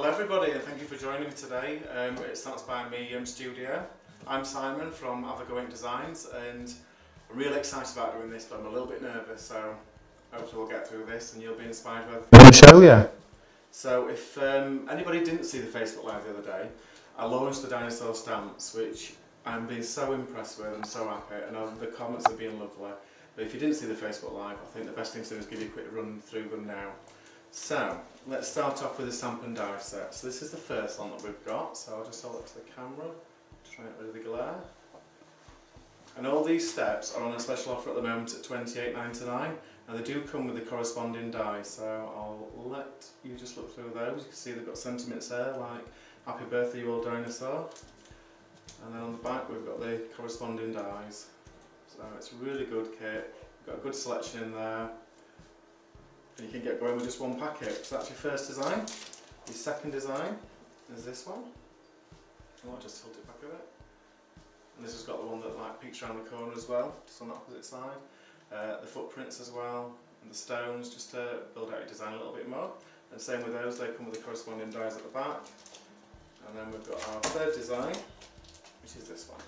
Hello everybody and thank you for joining me today. Um, it starts by me um, studio. I'm Simon from Avago Ink Designs and I'm really excited about doing this but I'm a little bit nervous so hopefully we'll get through this and you'll be inspired with I'm going show you. So if um, anybody didn't see the Facebook Live the other day, I launched the dinosaur stamps which I'm being so impressed with, I'm so happy and uh, the comments have been lovely. But if you didn't see the Facebook Live, I think the best thing to do is give you a quick run through them now. So, let's start off with the stamp and die set. So this is the first one that we've got, so I'll just hold it to the camera, try and get rid of the glare. And all these steps are on a special offer at the moment at $28.99 and they do come with the corresponding die, so I'll let you just look through those. You can see they've got sentiments there like Happy Birthday You Old Dinosaur. And then on the back we've got the corresponding dies. So it's a really good kit, you've got a good selection in there. And you can get going with just one packet. So that's your first design. Your second design is this one. I'll just tilt it back a bit. And this has got the one that like peeks around the corner as well, just on the opposite side. Uh, the footprints as well, and the stones, just to build out your design a little bit more. And same with those, they come with the corresponding dies at the back. And then we've got our third design, which is this one.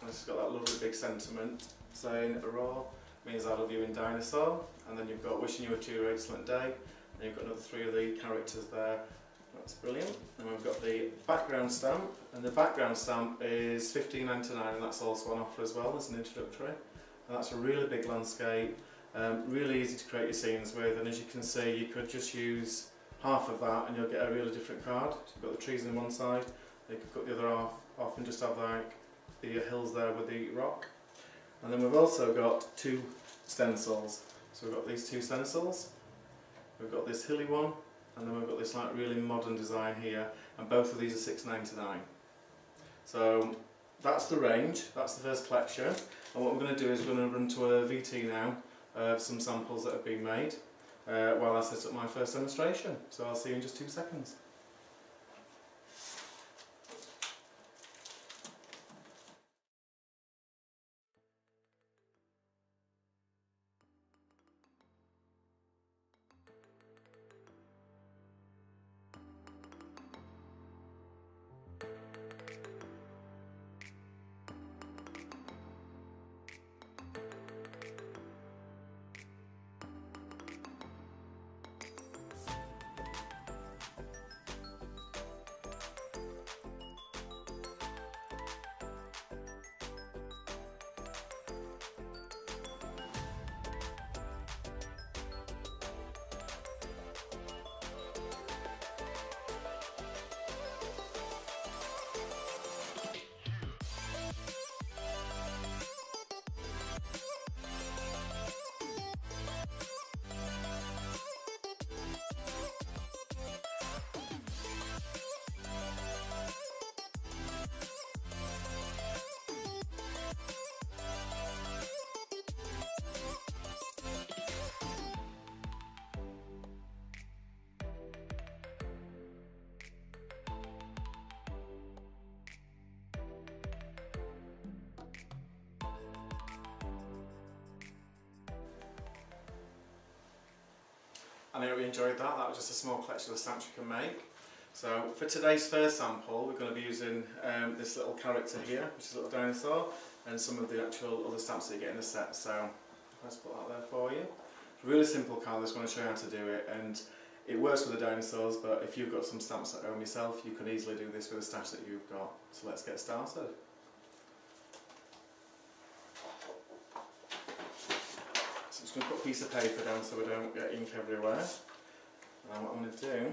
And this has got that lovely big sentiment saying raw means I love you in dinosaur and then you've got wishing you a cheery excellent day and you've got another three of the characters there. That's brilliant. And we've got the background stamp and the background stamp is 15.99 and that's also on offer as well as an introductory. And that's a really big landscape um, really easy to create your scenes with and as you can see you could just use half of that and you'll get a really different card. So you've got the trees on one side you could cut the other off, off and just have like the hills there with the rock and then we've also got two stencils. So we've got these two stencils. We've got this hilly one, and then we've got this like really modern design here, and both of these are 6.99. So that's the range. That's the first collection. And what we're going to do is we're going to run to a VT now of some samples that have been made uh, while I set up my first demonstration. So I'll see you in just two seconds. I hope you enjoyed that. That was just a small collection of stamps you can make. So for today's first sample, we're going to be using um, this little character here, which is a little dinosaur, and some of the actual other stamps that you get in the set. So let's put that there for you. Really simple card, I just want to show you how to do it. and it works with the dinosaurs, but if you've got some stamps at home yourself, you can easily do this with the stash that you've got. So let's get started. Just going to put a piece of paper down so we don't get ink everywhere. What I'm going to do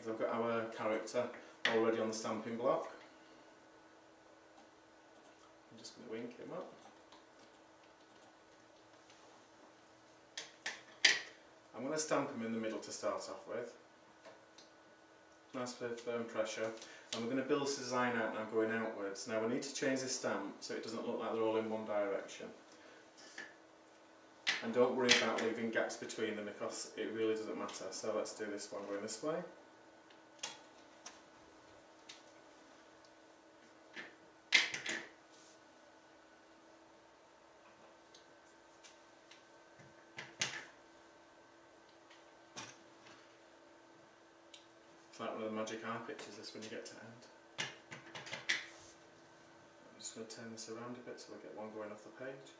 is I've got our character already on the stamping block. I'm just going to ink him up. I'm going to stamp him in the middle to start off with. Nice for firm pressure. And we're going to build this design out now going outwards. Now we need to change the stamp so it doesn't look like they're all in one direction and don't worry about leaving gaps between them because it really doesn't matter. So let's do this one going this way. It's like one of the magic eye pictures this when you get to end. I'm just going to turn this around a bit so I get one going off the page.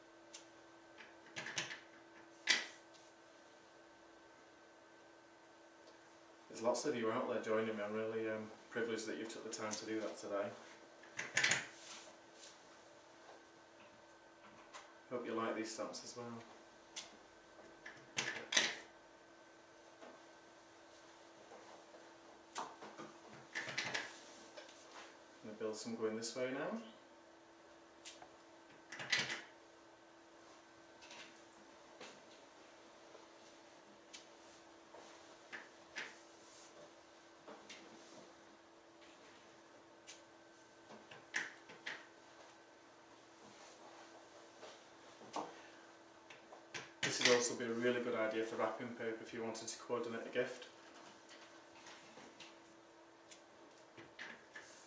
There's lots of you out there joining me. I'm really um, privileged that you've took the time to do that today. Hope you like these stamps as well. I'm going to build some going this way now. Really good idea for wrapping paper if you wanted to coordinate a gift.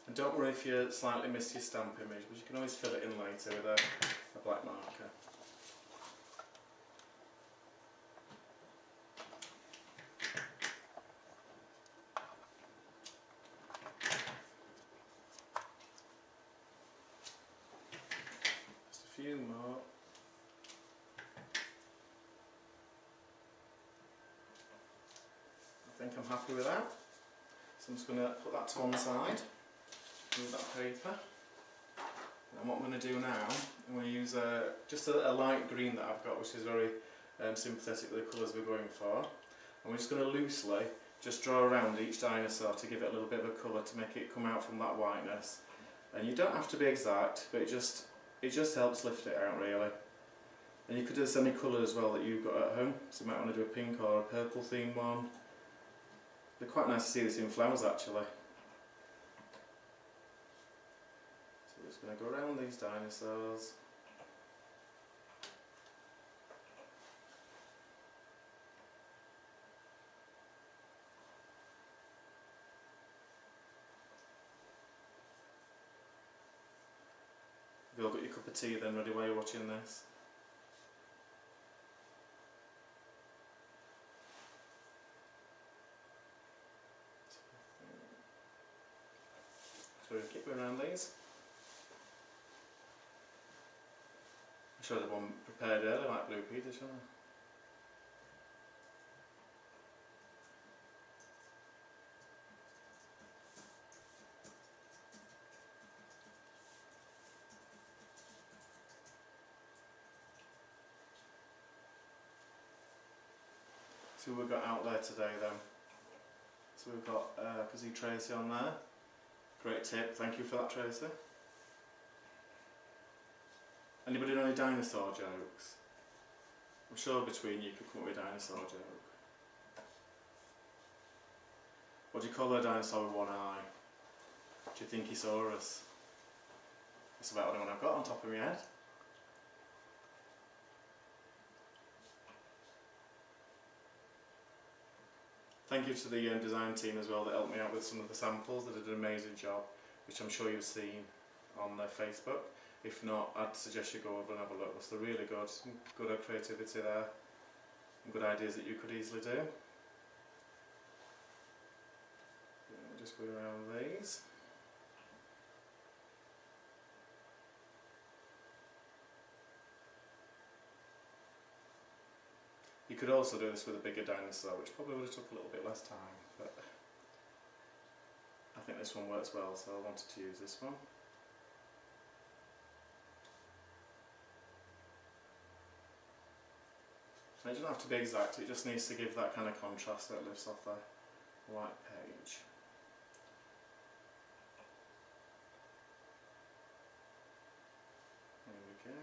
And don't worry if you slightly miss your stamp image, but you can always fill it in later with a, a black marker. Just a few more. I think I'm happy with that. So I'm just going to put that to one side, move that paper. And what I'm going to do now, I'm going to use a, just a, a light green that I've got, which is very um, sympathetic with the colours we're going for. And we're just going to loosely just draw around each dinosaur to give it a little bit of a colour to make it come out from that whiteness. And you don't have to be exact, but it just it just helps lift it out really. And you could do this any colour as well that you've got at home. So you might want to do a pink or a purple theme one. Be quite nice to see this in flowers actually. So we're just going to go around these dinosaurs. Have you all got your cup of tea then ready while you're watching this? We around these. I should have one prepared earlier like Blue Peter, shouldn't I? So we've got out there today then. So we've got uh, Kazoo Tracy on there. Great tip, thank you for that Tracy. Anybody know any dinosaur jokes? I'm sure between you could come up with a dinosaur joke. What do you call a dinosaur with one eye? Do you think he saw us? That's about the only one I've got on top of my head. Thank you to the um, design team as well that helped me out with some of the samples. They did an amazing job, which I'm sure you've seen on their Facebook. If not, I'd suggest you go over and have a look. They're really good, good creativity there, good ideas that you could easily do. Just go around these. Could also do this with a bigger dinosaur, which probably would have took a little bit less time, but I think this one works well, so I wanted to use this one. And it doesn't have to be exact, it just needs to give that kind of contrast that lifts off the white page. There we go.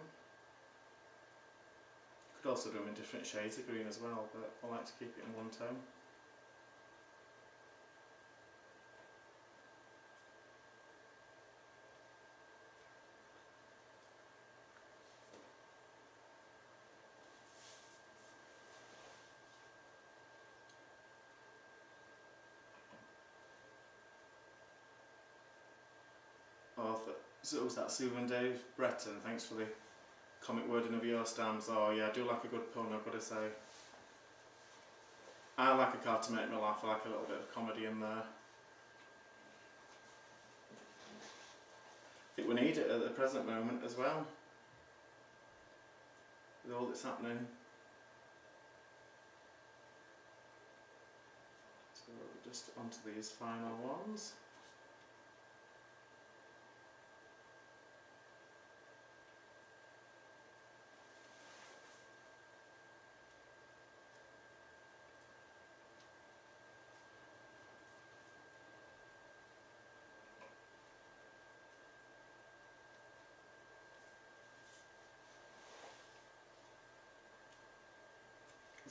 Could also do them in different shades of green as well, but I like to keep it in one tone. Oh, so it was that Susan Dave Breton, thanks for the comic wording of your stamps. Oh yeah, I do like a good pun, I've got to say. I like a card to make me laugh, I like a little bit of comedy in there. I think we need it at the present moment as well. With all that's happening. So just onto these final ones.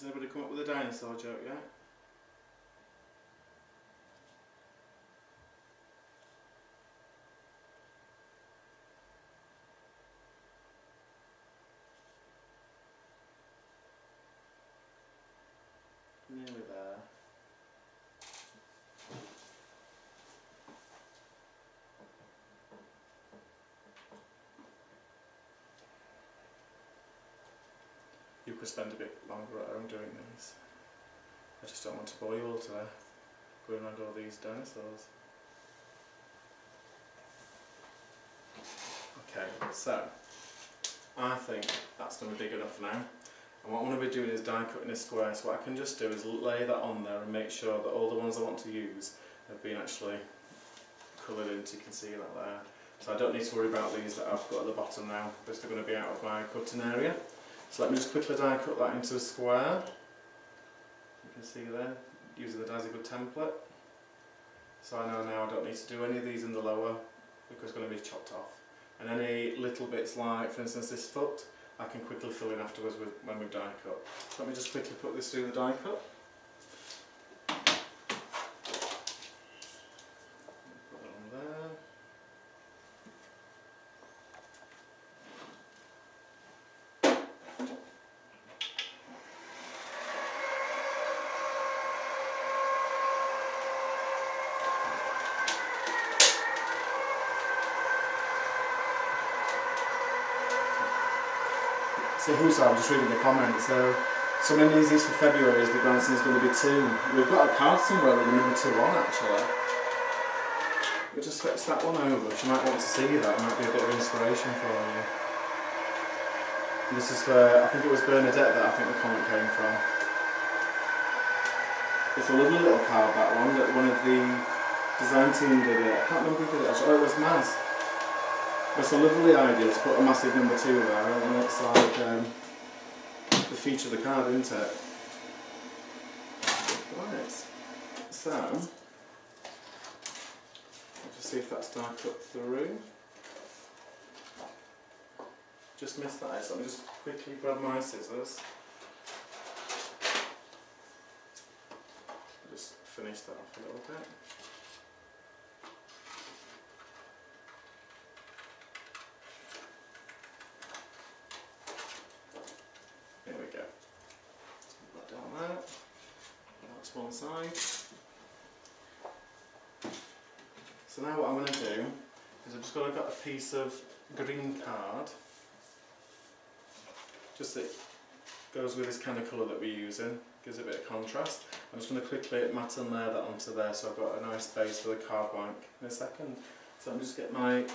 Has anybody come up with a dinosaur joke yet? Nearly there. You could spend a bit longer at home doing these. I just don't want to bore you all today, going around all these dinosaurs. Okay, so I think that's going to be big enough now. And what I'm going to be doing is die cutting a square. So what I can just do is lay that on there and make sure that all the ones I want to use have been actually coloured in so you can see that there. So I don't need to worry about these that I've got at the bottom now because they're going to be out of my cutting area. So let me just quickly die cut that into a square. You can see there, using the as good template. So I know now I don't need to do any of these in the lower because it's going to be chopped off. And any little bits like, for instance, this foot, I can quickly fill in afterwards with, when we've die cut. So let me just quickly put this through the die cut. Put that on there. So who's I'm just reading the comments. So someone needs these for February as the grandson is going to be two. We've got a card somewhere with the number two on actually. We'll just fetch that one over. She might want to see that. It might be a bit of inspiration for you. This is for, I think it was Bernadette that I think the comment came from. It's a lovely little card that one that one of the design team did it. I can't remember who did it. Oh, it was Maz. It's a lovely idea to put a massive number two there, and it's like um, the feature of the card, isn't it? Right. So, let's just see if that's dark cut through. Just missed that, so me just quickly grab my scissors. Just finish that off a little bit. There we go. Put that down there. That's one side. So now what I'm going to do is I've just got to got a piece of green card. Just that goes with this kind of colour that we're using, gives a bit of contrast. I'm just going to quickly mat and layer that onto there so I've got a nice base for the card blank in a second. So I'm just get my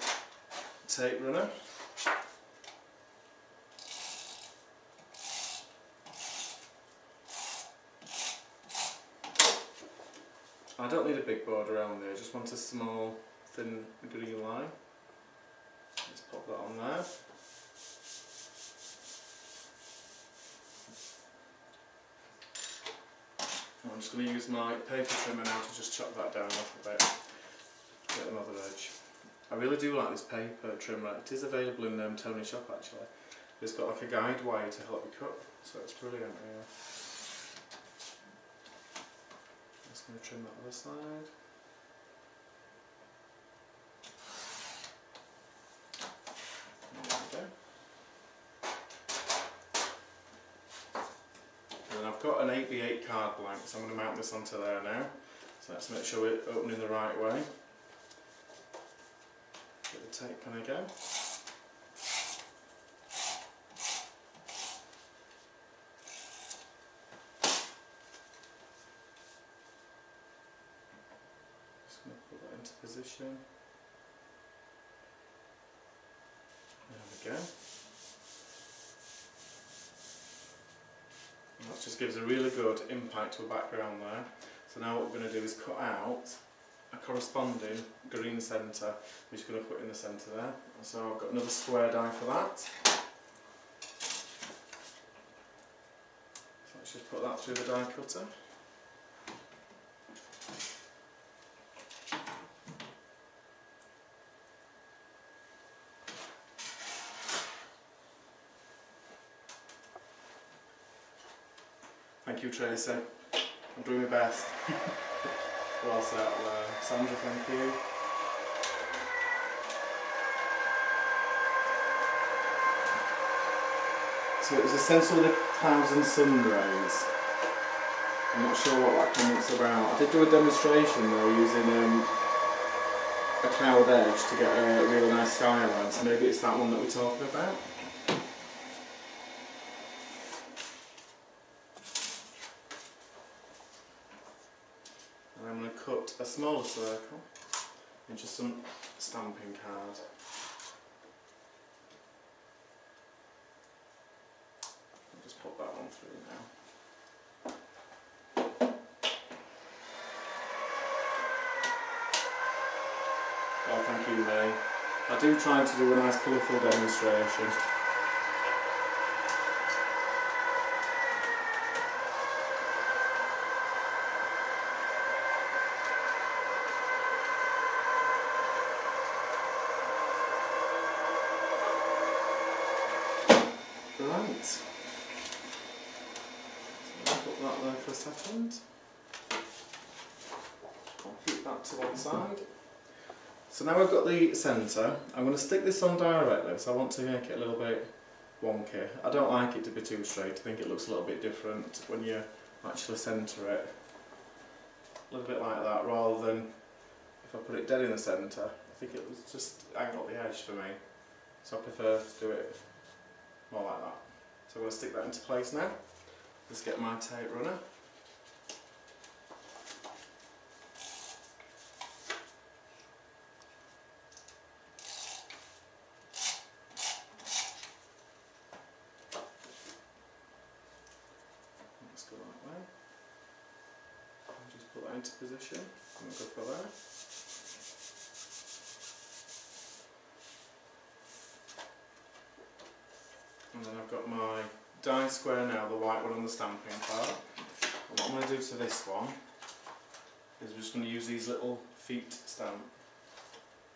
tape runner. I don't need a big border around there, I just want a small thin green line. Pop that on there. I'm just going to use my paper trimmer now to just chop that down off a bit. Get another edge. I really do like this paper trimmer. It is available in um, Toni shop actually. It's got like a guide wire to help you cut, so it's brilliant. Yeah. Just going to trim that other side. There we go. And then I've an 8x8 card blank, so I'm going to mount this onto there now. So let's make sure we're opening the right way. Get the tape pen again. Just going to put that into position. go. And that just gives a really good impact to a background there. So now what we're going to do is cut out a corresponding green centre, which we're going to put in the centre there. So I've got another square die for that. So let's just put that through the die cutter. Thank you, Tracy. I'm doing my best. well set there. Sandra, thank you. So it was essentially the clouds and sun rays. I'm not sure what that comment's about. I did do a demonstration though using um, a cloud edge to get a really nice skyline, so maybe it's that one that we're talking about. And I'm going to cut circle into some stamping card. I'll just put that one through now. Oh, thank you, May. I do try to do a nice colourful demonstration. Right. So I'll put that there for a second. I'll keep that to one side. So now I've got centre, I'm going to stick this on directly, so I want to make it a little bit wonky. I don't like it to be too straight, I think it looks a little bit different when you actually centre it. A little bit like that, rather than if I put it dead in the centre, I think it was just angle the edge for me. So I prefer to do it more like that. So I'm going to stick that into place now. Let's get my tape runner. Let's go that way. And just put that into position. I'm good for there. And then I've got my die square now, the white one on the stamping part. And what I'm going to do to this one is we're just going to use these little feet stamp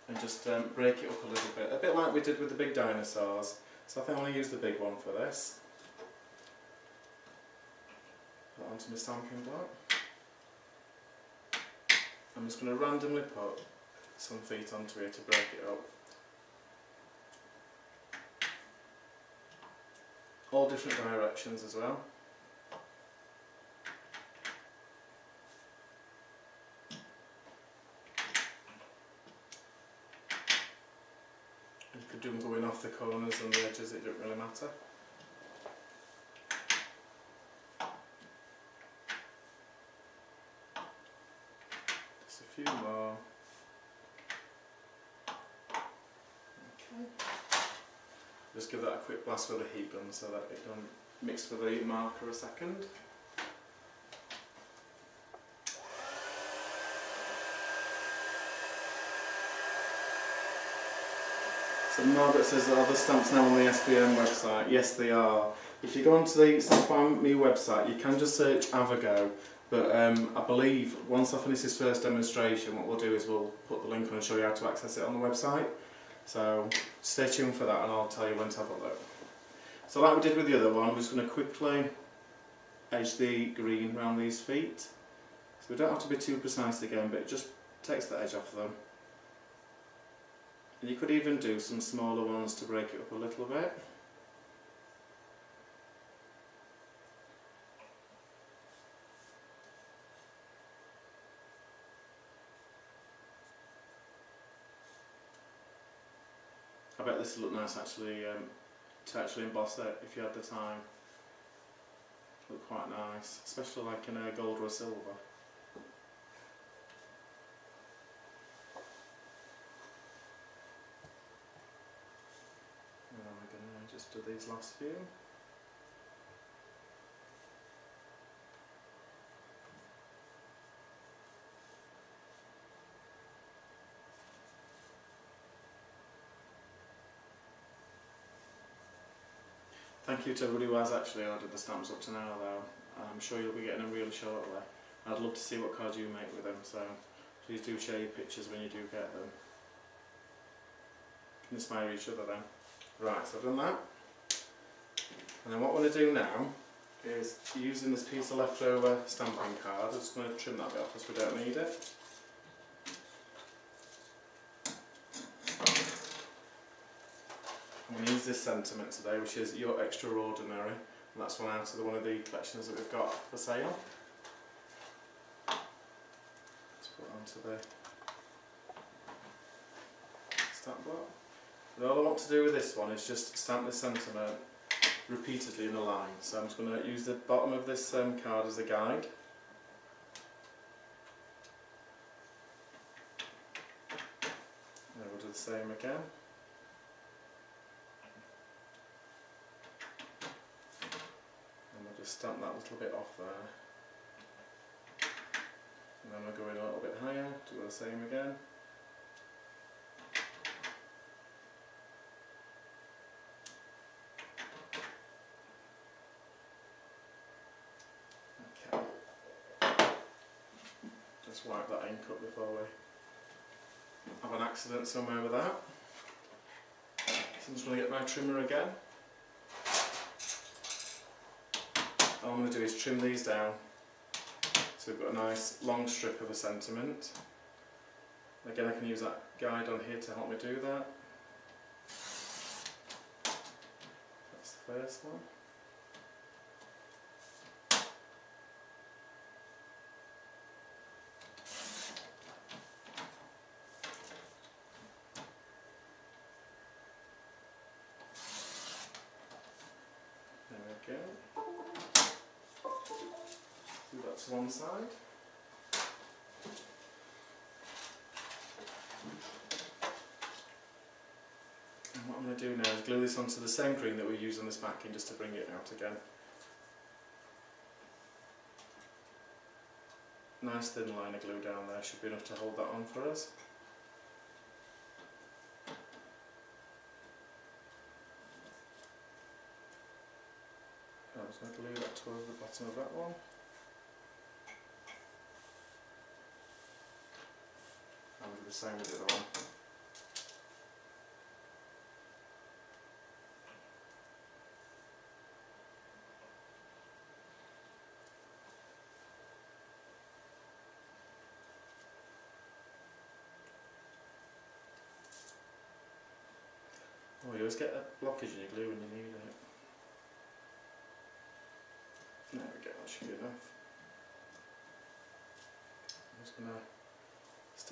and just um, break it up a little bit, a bit like we did with the big dinosaurs. So I think I'm going to use the big one for this. Put onto my stamping block. I'm just going to randomly put some feet onto here to break it up. All different directions as well. You could do them going off the corners and the edges, it doesn't really matter. Just a few more. Okay. Just give that a quick blast with a heat gun so that it don't mix with the marker a second. So Margaret says, are the stamps now on the SBM website? Yes they are. If you go onto the Stamp Me website you can just search Avago but um, I believe once I finish this first demonstration what we'll do is we'll put the link on and show you how to access it on the website. So stay tuned for that and I'll tell you when to have a look. So like we did with the other one, we're just going to quickly edge the green around these feet. So we don't have to be too precise again, but it just takes the edge off them. And you could even do some smaller ones to break it up a little bit. This would look nice actually um, to actually emboss it if you had the time. Look quite nice, especially like in a gold or a silver. just do these last few. Thank you to everybody who has actually ordered the stamps up to now though. I'm sure you'll be getting them really shortly. I'd love to see what cards you make with them so please do share your pictures when you do get them. Inspire each other then. Right, so I've done that. And then what I want to do now is using this piece of leftover stamping card, I'm just going to trim that bit off because we don't need it. I'm going to use this sentiment today, which is You're Extraordinary. And that's one out of the, one of the collections that we've got for sale. Let's put onto the stamp block. And all I want to do with this one is just stamp the sentiment repeatedly in a line. So I'm just going to use the bottom of this um, card as a guide. And we'll do the same again. And we'll stamp that little bit off there. And then we'll go in a little bit higher, do the same again. Okay. Just wipe that ink up before we have an accident somewhere with that. So I'm just going to get my trimmer again. All I'm going to do is trim these down so we've got a nice long strip of a sentiment. Again I can use that guide on here to help me do that. That's the first one. There we go. Do that to one side. And what I'm going to do now is glue this onto the same green that we used on this backing just to bring it out again. Nice thin line of glue down there should be enough to hold that on for us. I'm just going to glue that towards the bottom of that one. And do the same with the other one. Oh, you always get a blockage in your glue when you need it. There we go, that should be enough. I'm just going to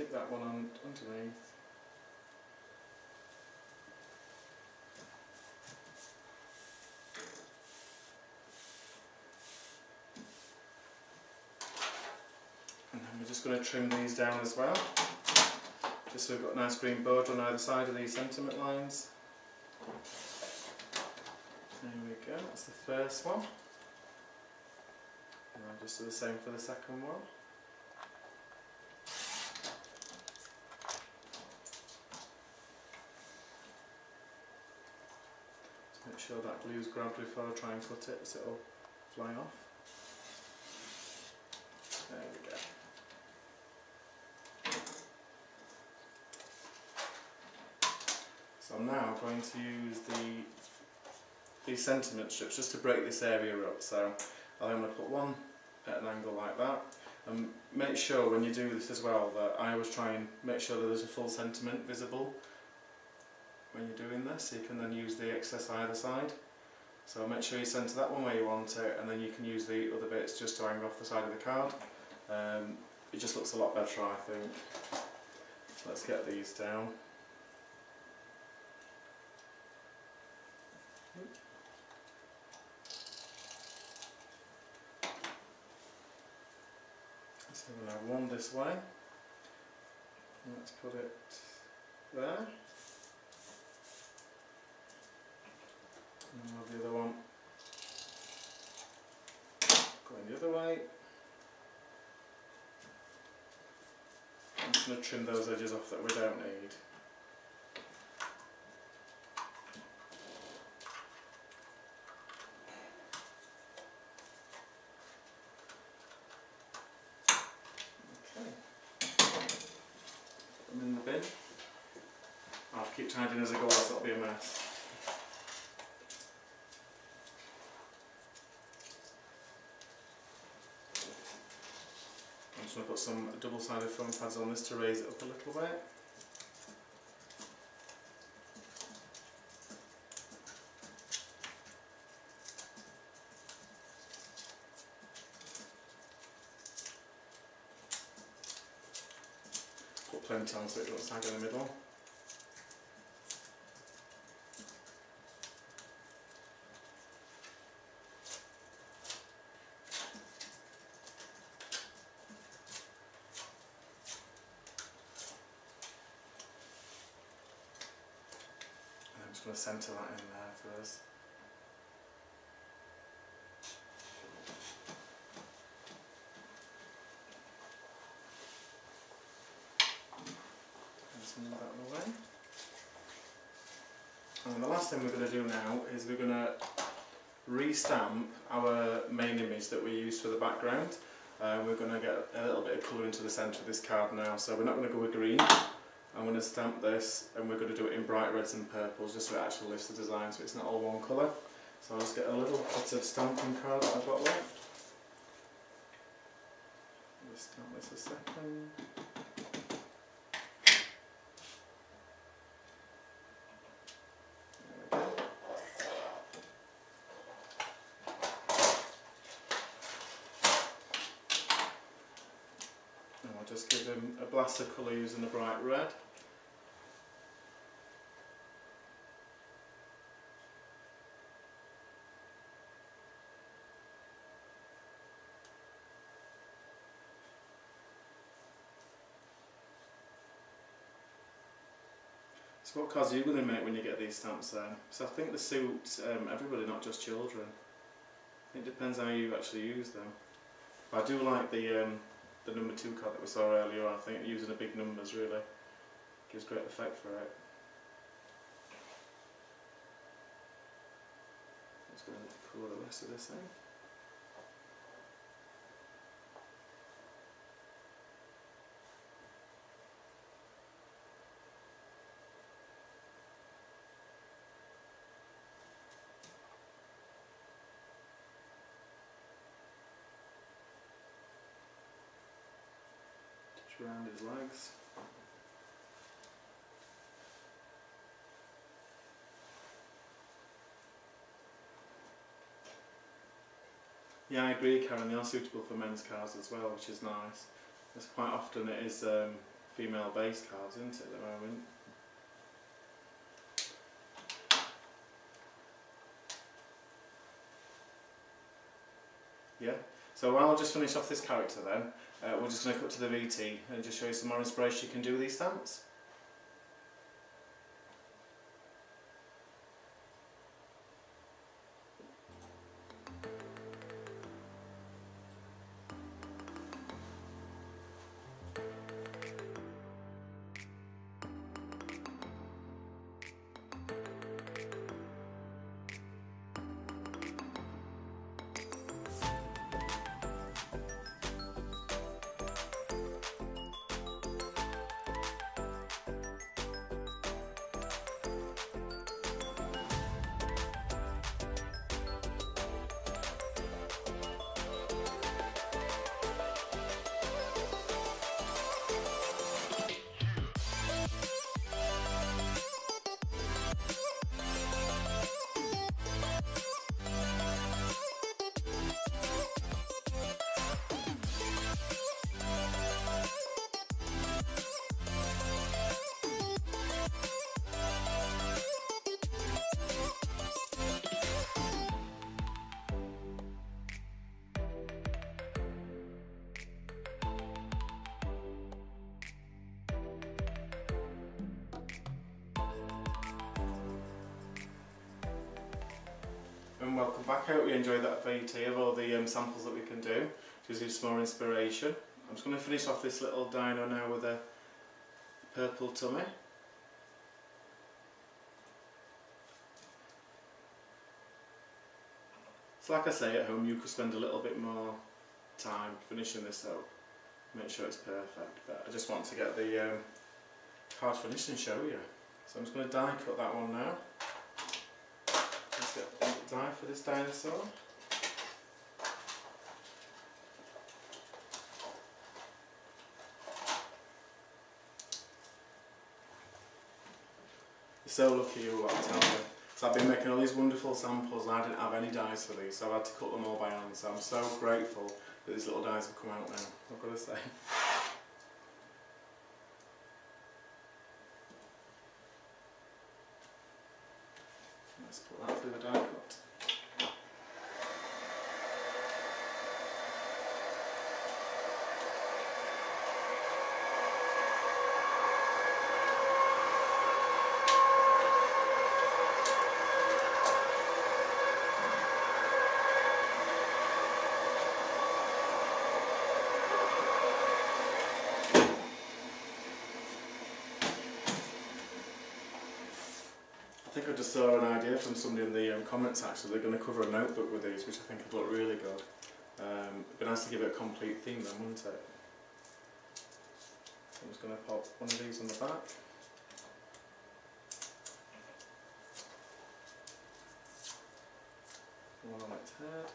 stick that one on underneath. And then we're just going to trim these down as well. Just so we've got a nice green border on either side of these sentiment lines. There we go, that's the first one. And I'll just do the same for the second one. Just glue's grabbed before I try and cut it so it'll fly off. There we go. So I'm now going to use the these sentiment strips just to break this area up. So I'm going to put one at an angle like that. And make sure when you do this as well that I always try and make sure that there's a full sentiment visible when you're doing this. So you can then use the excess either side. So make sure you centre that one where you want it and then you can use the other bits just to hang off the side of the card. Um, it just looks a lot better I think. Let's get these down. So we'll have one this way. Let's put it there. And now the other one. Going the other way. I'm just going to trim those edges off that we don't need. Okay. Put them in the bin. I'll keep tidying as I go, else that'll be a mess. Some double-sided foam pads on this to raise it up a little bit. Put plenty on so it doesn't sag in the middle. Centre that in there first. Just move that out of the way. And the last thing we're going to do now is we're going to re-stamp our main image that we used for the background. Uh, we're going to get a little bit of colour into the centre of this card now, so we're not going to go with green. I'm going to stamp this and we're going to do it in bright reds and purples just so it actually lifts the design so it's not all one colour. So I'll just get a little bit of stamping card that I've got left. Just stamp this a second. And I'll just give him a blast of colour using a bright So what cards are you going to make when you get these stamps then? So I think they suit um, everybody, not just children. It depends how you actually use them. But I do like the um, the number two card that we saw earlier. I think using the big numbers really gives great effect for it. Just going to colour the rest of this in. Around his legs. Yeah, I agree, Karen. They are suitable for men's cars as well, which is nice. Because quite often it is um, female-based cars, isn't it, at the moment? Yeah. So I'll just finish off this character then. Uh, we're just going to cut to the VT and just show you some more inspiration you can do with these stamps. And welcome back. I hope you enjoyed that VT of all the um, samples that we can do. Gives you some more inspiration. I'm just going to finish off this little dino now with a purple tummy. So like I say, at home you could spend a little bit more time finishing this up, make sure it's perfect, but I just want to get the um, card finished and show you. So I'm just going to die cut that one now. Let's get die for this dinosaur. So lucky you are, tell you. So I've been making all these wonderful samples and I didn't have any dies for these, so I've had to cut them all by hand. So I'm so grateful that these little dies have come out now, I've got to say. Let's put that through the die cut. I think I just saw an idea from somebody in the um, comments actually, they're going to cover a notebook with these, which I think would look really good. Um, it'd be nice to give it a complete theme then, wouldn't it? I'm just going to pop one of these on the back. One on its head.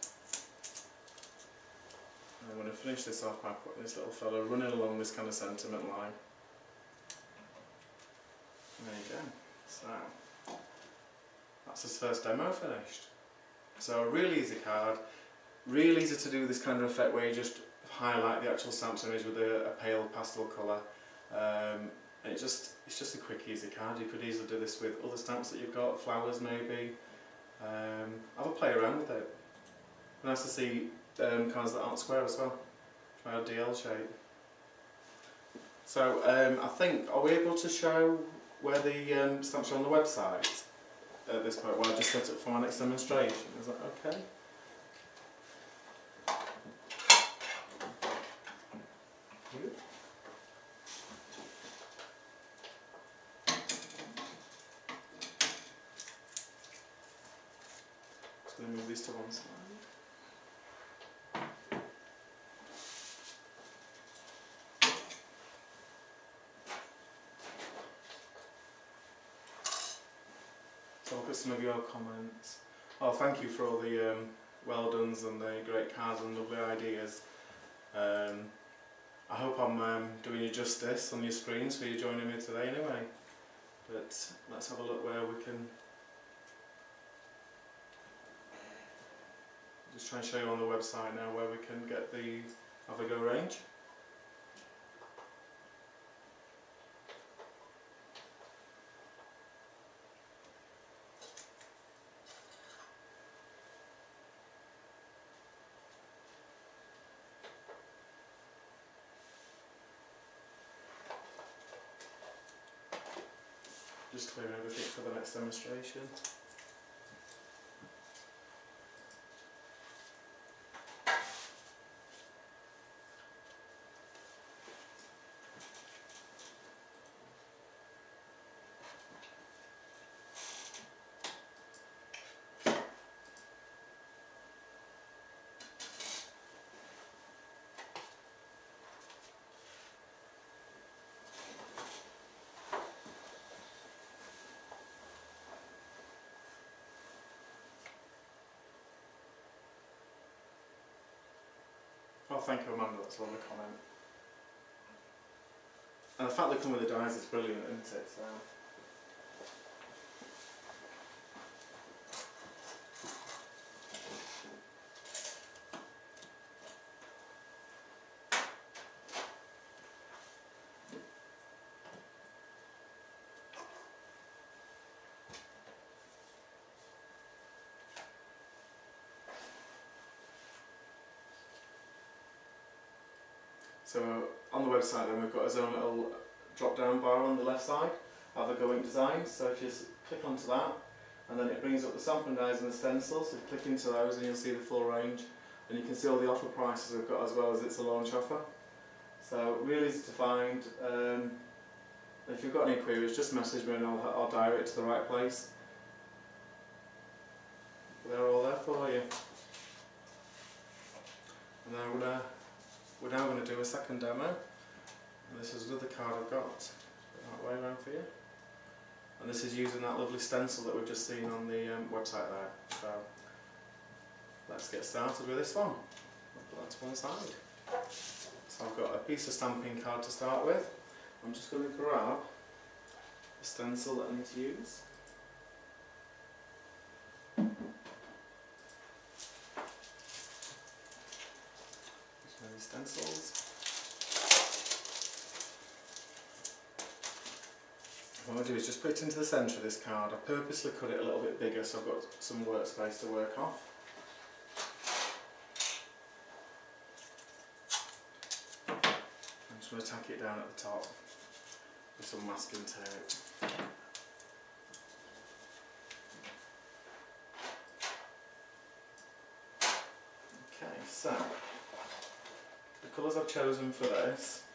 And I'm going to finish this off by putting this little fellow running along this kind of sentiment line. There you go. So, that's his first demo finished. So a really easy card, really easy to do this kind of effect where you just highlight the actual stamps image with a, a pale pastel colour. Um, and it just it's just a quick easy card. You could easily do this with other stamps that you've got, flowers maybe. Um, have a play around with it. Nice to see um, cards that aren't square as well. Try a DL shape. So um, I think, are we able to show where the um, stamps are on the website at this point? Well, I just set it for my next demonstration. Is that okay? Good. Just going to move these to one side. So look some of your comments. Oh, thank you for all the um, well dones and the great cards and lovely ideas. Um, I hope I'm um, doing you justice on your screens for you joining me today anyway. But let's have a look where we can just try and show you on the website now where we can get the Avigo range. Just clearing everything for the next demonstration. Oh, thank Amanda. That's a lovely comment. And the fact they come with the dies is brilliant, isn't it? So. So on the website then we've got his own little drop down bar on the left side, Avigo Ink Designs, so if you just click onto that and then it brings up the sampling dies and the stencils, so click into those and you'll see the full range and you can see all the offer prices we've got as well as it's a launch offer. So really easy to find, um, If you've got any queries, just message me and I'll, I'll direct to the right place. They're all there for you. And now we're, gonna, we're now going to do a second demo. And this is another card I've got. Put that way around for you. And this is using that lovely stencil that we've just seen on the um, website there. So let's get started with this one. Put that to one side. So I've got a piece of stamping card to start with. I'm just going to grab the stencil that I need to use. There's many stencils. What I'll do is just put it into the centre of this card. I purposely cut it a little bit bigger so I've got some workspace to work off. I'm just going to tack it down at the top with some masking tape. Okay, so the colours I've chosen for this, I've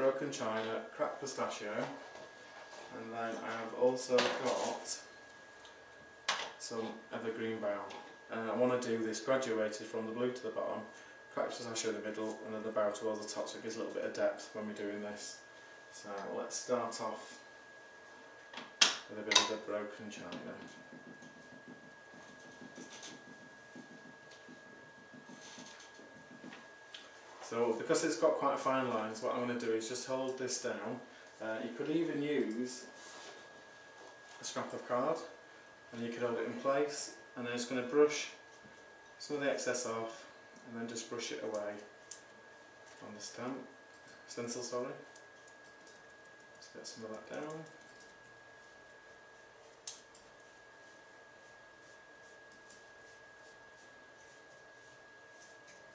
broken china, cracked pistachio, and then I have also got some evergreen barrel. And I want to do this graduated from the blue to the bottom, cracked pistachio in the middle, and then the barrel towards the top so it gives a little bit of depth when we're doing this. So let's start off with a bit of the broken china. So because it's got quite fine lines, what I'm going to do is just hold this down. Uh, you could even use a scrap of card and you could hold it in place and then just going to brush some of the excess off and then just brush it away on the stamp, stencil sorry. Let's get some of that down.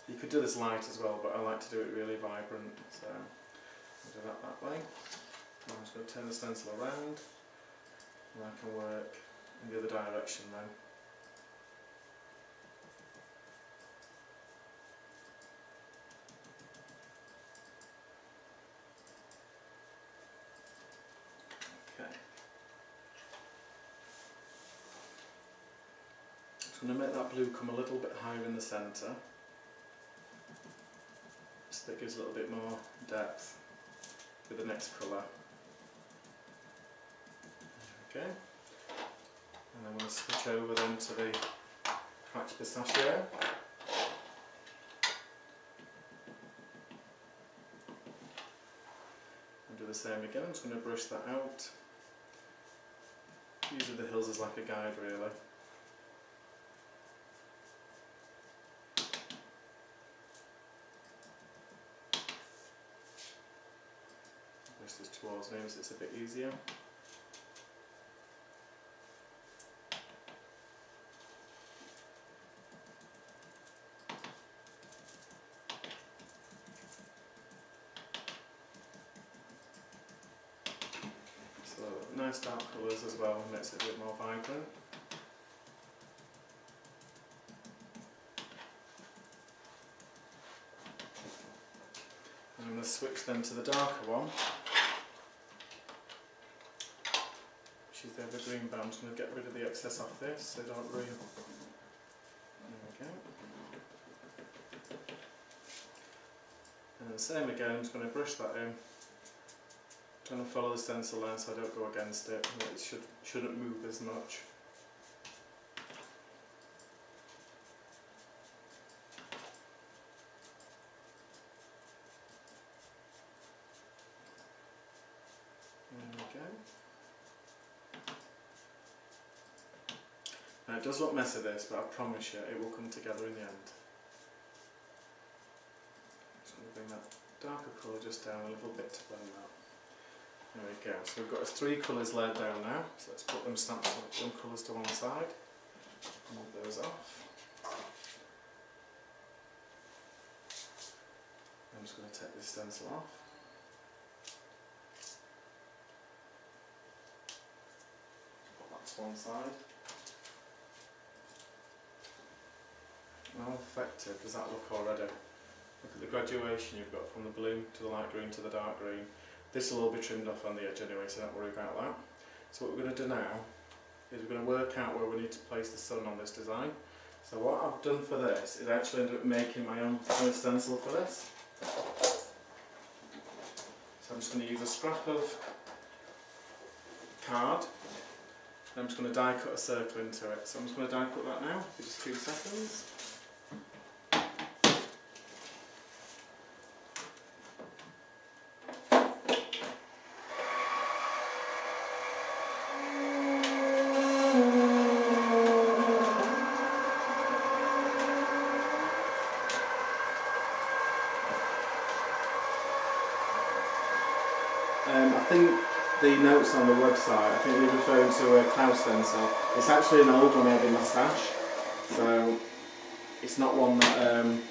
You could do this light as well, but I like to do it really vibrant, so I'll do that that way. I'm just going to turn the stencil around, and I can work in the other direction then. Okay. I'm going to make that blue come a little bit higher in the centre that gives a little bit more depth with the next colour. Okay, and then we'll switch over then to the cracked pistachio. And do the same again, I'm just going to brush that out. Using the hills as like a guide really. It's a bit easier. So nice dark colours as well, makes it a bit more vibrant. I'm going to switch them to the darker one. Band. I'm just going to get rid of the excess off this so don't reel. There we go. And the same again, I'm just going to brush that in. Trying to follow the stencil line so I don't go against it. It should, shouldn't move as much. There we go. Now it does look messy this, but I promise you it will come together in the end. Going to bring that darker colour just down a little bit to blend that. There we go. So we've got three colours laid down now. So let's put them stamps on them colours to one side. Move those off. I'm just going to take this stencil off. Put that to one side. How effective does that look already? Look at the graduation you've got from the blue to the light green to the dark green. This will all be trimmed off on the edge anyway, so don't worry about that. So what we're going to do now is we're going to work out where we need to place the sun on this design. So what I've done for this is actually ended up making my own stencil for this. So I'm just going to use a scrap of card. And I'm just going to die cut a circle into it. So I'm just going to die cut that now, for just two seconds. Um, I think the on the website, I think they're referring to a cloud stencil. It's actually an old one I had in my stash, so it's not one that. Um,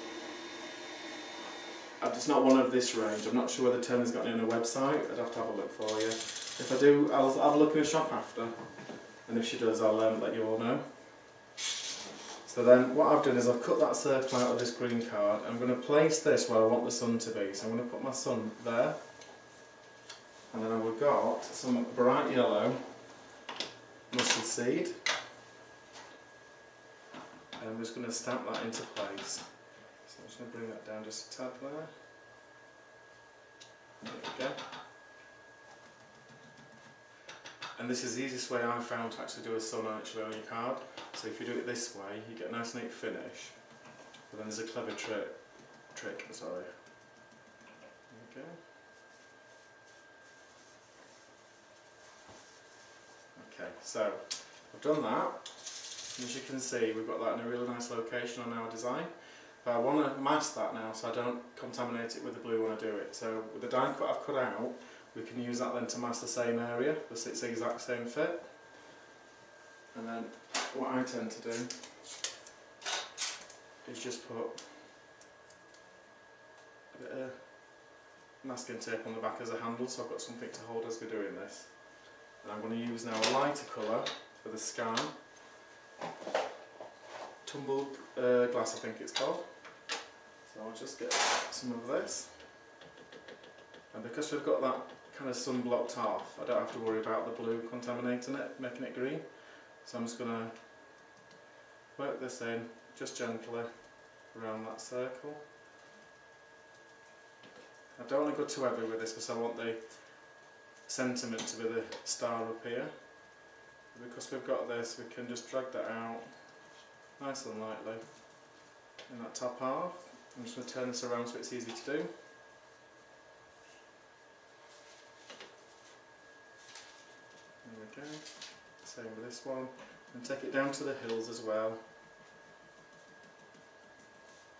uh, it's not one of this range. I'm not sure whether Turner's got it on a website. I'd have to have a look for you. If I do, I'll have a look in the shop after, and if she does, I'll um, let you all know. So then, what I've done is I've cut that circle out of this green card. I'm going to place this where I want the sun to be. So I'm going to put my sun there. And then we've got some bright yellow mustard seed. And I'm just going to stamp that into place. So I'm just going to bring that down just a tad there. There we go. And this is the easiest way I've found to actually do a sun actually on your card. So if you do it this way, you get a nice neat finish. But then there's a clever trick. Trick, sorry. There we go. Okay, so I've done that. And as you can see, we've got that in a really nice location on our design. But I want to mask that now so I don't contaminate it with the blue when I do it. So with the die cut I've cut out, we can use that then to mask the same area, because it's the exact same fit. And then what I tend to do is just put a bit of masking tape on the back as a handle so I've got something to hold as we're doing this. And I'm going to use now a lighter colour for the sky. Tumbled uh, glass I think it's called. So I'll just get some of this. And because we've got that kind of sun blocked off, I don't have to worry about the blue contaminating it, making it green. So I'm just going to work this in just gently around that circle. I don't want to go too heavy with this because I want the sentiment to be the star up here. Because we've got this, we can just drag that out nice and lightly in that top half. I'm just going to turn this around so it's easy to do. There we go. Same with this one. And take it down to the hills as well.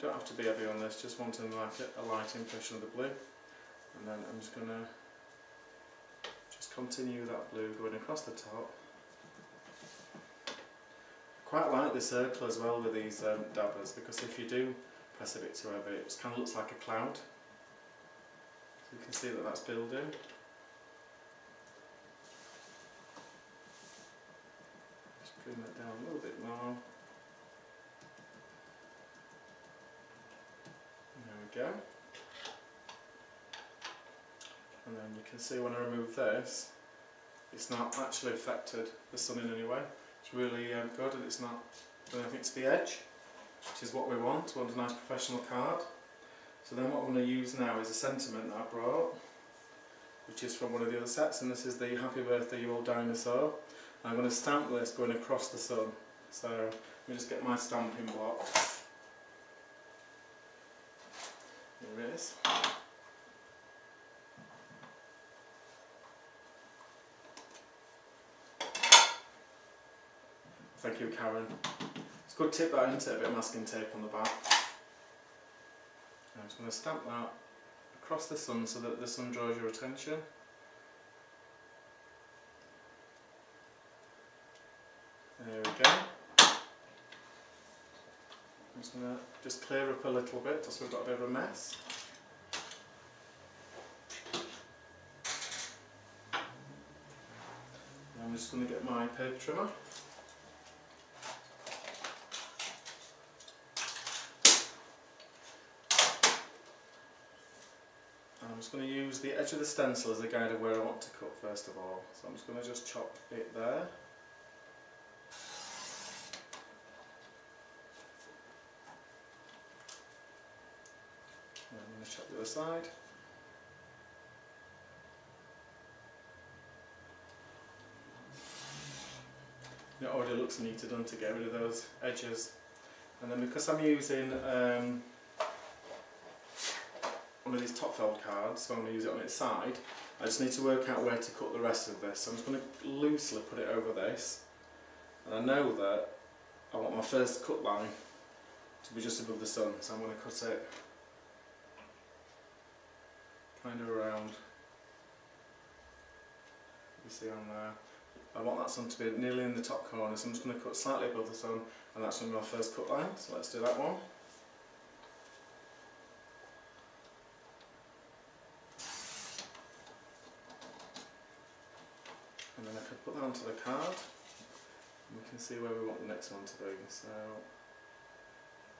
Don't have to be heavy on this, just wanting like a, light impression of the blue. And then I'm just going to continue that blue going across the top. Quite like the circle as well with these um, dabbers because if you do press a bit too heavy it kind of looks like a cloud. So you can see that that's building. Just bring that down a little bit more. There we go. And you can see when I remove this, it's not actually affected the sun in any way. It's really um, good and it's not done anything to the edge, which is what we want. We want a nice professional card. So then what I'm going to use now is a sentiment that I brought, which is from one of the other sets, and this is the Happy Birthday You Old Dinosaur. And I'm going to stamp this going across the sun. So let me just get my stamping block. Here it is. Thank you, Karen. It's good tip that into a bit of masking tape on the back. I'm just going to stamp that across the sun so that the sun draws your attention. There we go. I'm just going to just clear up a little bit just so we've got a bit of a mess. I'm just going to get my paper trimmer. Just going to use the edge of the stencil as a guide of where I want to cut first of all. So I'm just going to just chop it there. And I'm going to chop the other side. It already looks neater done to get rid of those edges. And then because I'm using um, one of these top fold cards, so I'm going to use it on its side, I just need to work out where to cut the rest of this. So I'm just going to loosely put it over this. And I know that I want my first cut line to be just above the sun, so I'm going to cut it kind of around. You see on there. I want that sun to be nearly in the top corner, so I'm just going to cut slightly above the sun, and that's going to be my first cut line. So let's do that one. And then I can put that onto the card, and we can see where we want the next one to be. So,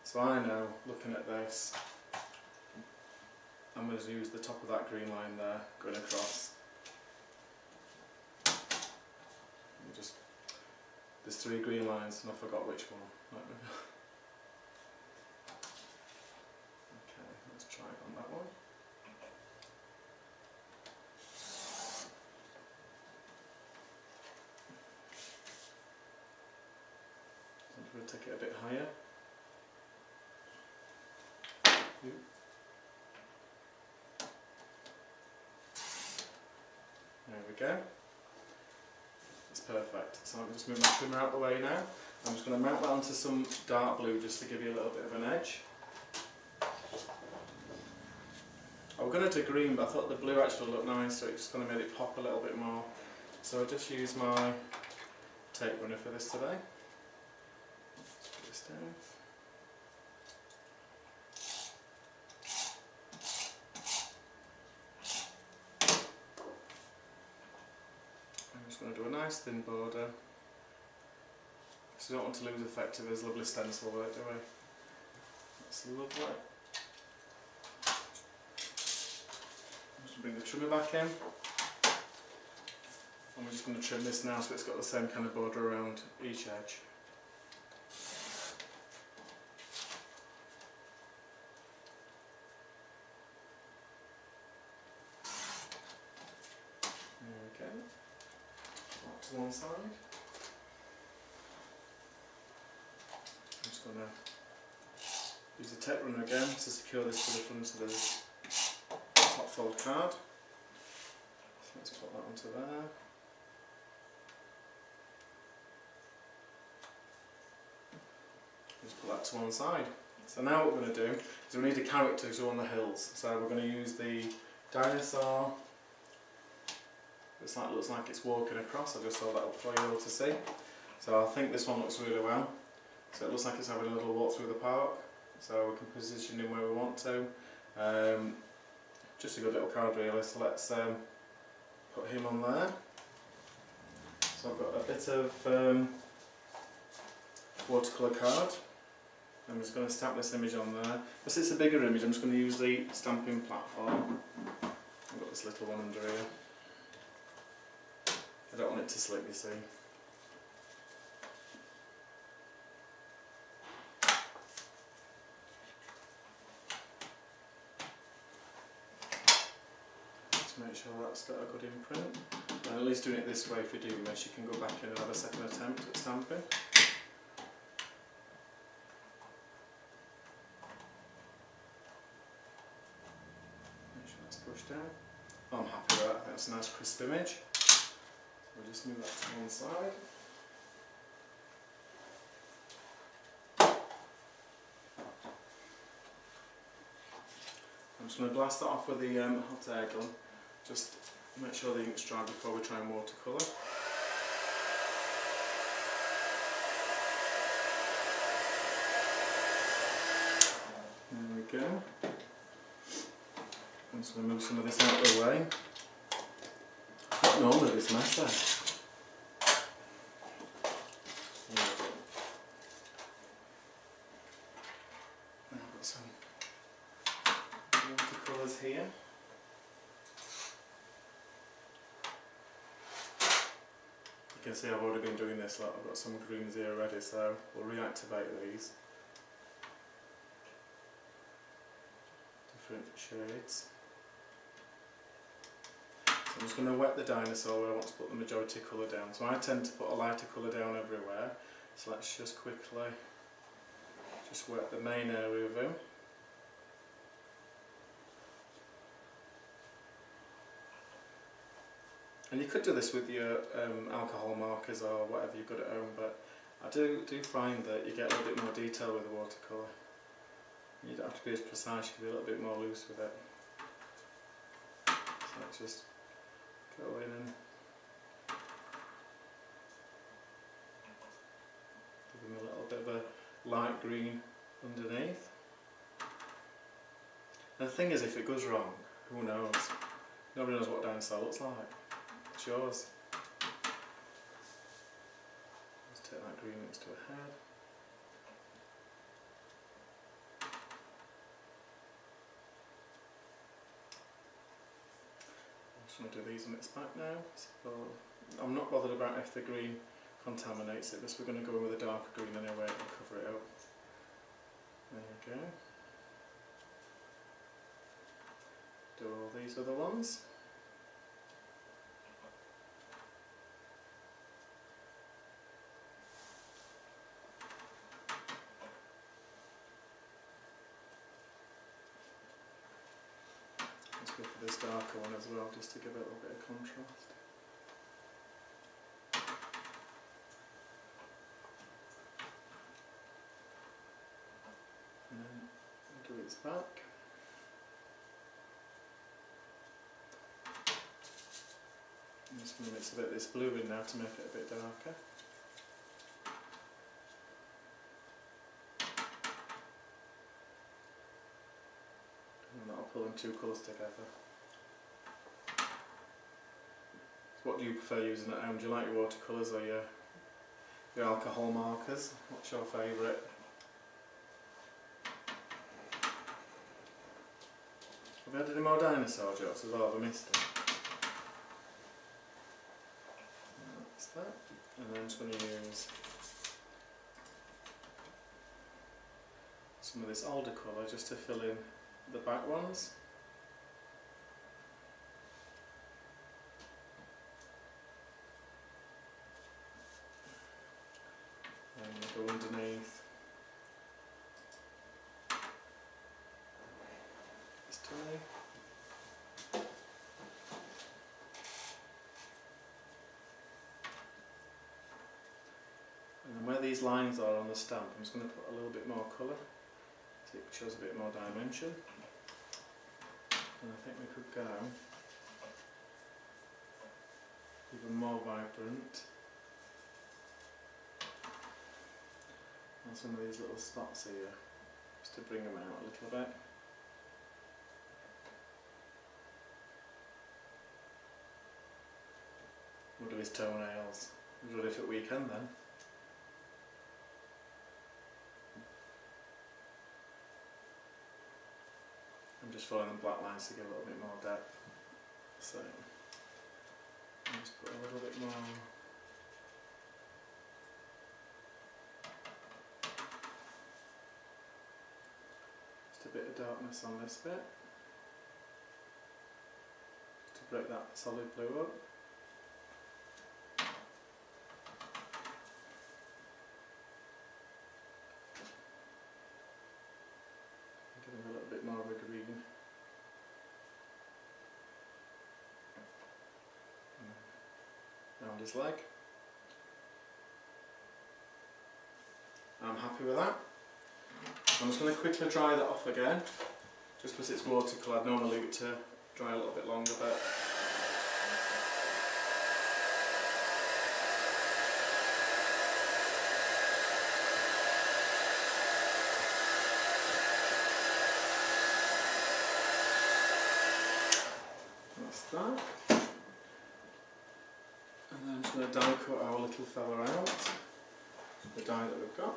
so I know, looking at this, I'm going to use the top of that green line there, going across. And just there's three green lines and I forgot which one. okay, let's try it on that one. I'm going to take it a bit higher. There we go. It's perfect. So I'm just move my trimmer out the way now. I'm just going to mount that onto some dark blue just to give you a little bit of an edge. I was going to do green but I thought the blue actually looked nice so it just kind of made it pop a little bit more. So I'll just use my tape runner for this today. Put this down. I'm just thin border. So you don't want to lose effect of this lovely stencil work, do we? That's lovely. Just bring the trimmer back in. And we're just going to trim this now so it's got the same kind of border around each edge. There we go. That to one side. I'm just going to use the tape runner again to secure this to the front of the top fold card. Let's put that onto there. Just put that to one side. So now what we're going to do is we need a character to go on the hills. So we're going to use the dinosaur. It's like looks like it's walking across. I just saw that up for you all to see. So I think this one looks really well. So it looks like it's having a little walk through the park. So we can position him where we want to. Um, just a good little card really. So let's um, put him on there. So I've got a bit of um, watercolour card. I'm just going to stamp this image on there. Because it's a bigger image, I'm just going to use the stamping platform. I've got this little one under here. I don't want it to see. Just make sure that's got a good imprint. And at least doing it this way, if you do miss, you can go back in and have a second attempt at stamping. Make sure that's pushed down. I'm happy with that, that's a nice crisp image. We'll just move that to one side. I'm just going to blast that off with the um, hot air gun. Just make sure the ink's dry before we try and watercolour. There we go. I'm just going to move some of this out of the way it's my side. Some here. You can see I've already been doing this, like I've got some greens here already, so we'll reactivate these. Different shades. I'm just going to wet the dinosaur where I want to put the majority colour down. So I tend to put a lighter colour down everywhere. So let's just quickly just wet the main area of him. And you could do this with your um, alcohol markers or whatever you've got at home, but I do do find that you get a little bit more detail with the watercolour. You don't have to be as precise, you can be a little bit more loose with it. So just and give him a little bit of a light green underneath. And the thing is, if it goes wrong, who knows? Nobody knows what a dinosaur looks like. It's yours. Let's take that green next to a head. I'm going to do these on its back now. So I'm not bothered about if the green contaminates it, because we're going to go in with a darker green anyway and cover it up. There we go. Do all these other ones. Let's go for this darker one as well, just to give it a little bit of contrast. And then do its back. I'm just going to mix a bit of this blue in now to make it a bit darker. And that'll pull in two colours together. So what do you prefer using at home? Do you like your watercolours or your, your alcohol markers? What's your favourite? Have you had any more dinosaur jokes? Have I missed them? That's that. And then I'm just going to use some of this older colour just to fill in the back ones. And we'll go underneath this tiny. And then where these lines are on the stamp, I'm just going to put a little bit more colour so it shows a bit more dimension. And I think we could go even more vibrant on some of these little spots here, just to bring them out a little bit. We'll do his toenails. He's ready for weekend then. Just following the black lines to give a little bit more depth. So, just put a little bit more. Just a bit of darkness on this bit. To break that solid blue up. Give him a little bit more of a green. Round his leg. I'm happy with that. I'm just going to quickly dry that off again, just because it's watercolour. I'd normally leave it to dry a little bit longer, but put our little fella out, the die that we've got.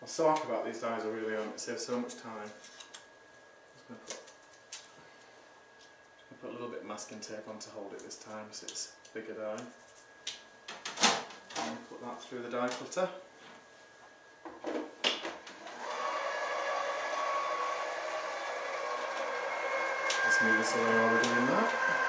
What's so off about these dies I really on, it saves so much time. I'm just going to put a little bit of masking tape on to hold it this time so it's bigger die. And put that through the die cutter. Let's move this away while we're doing that.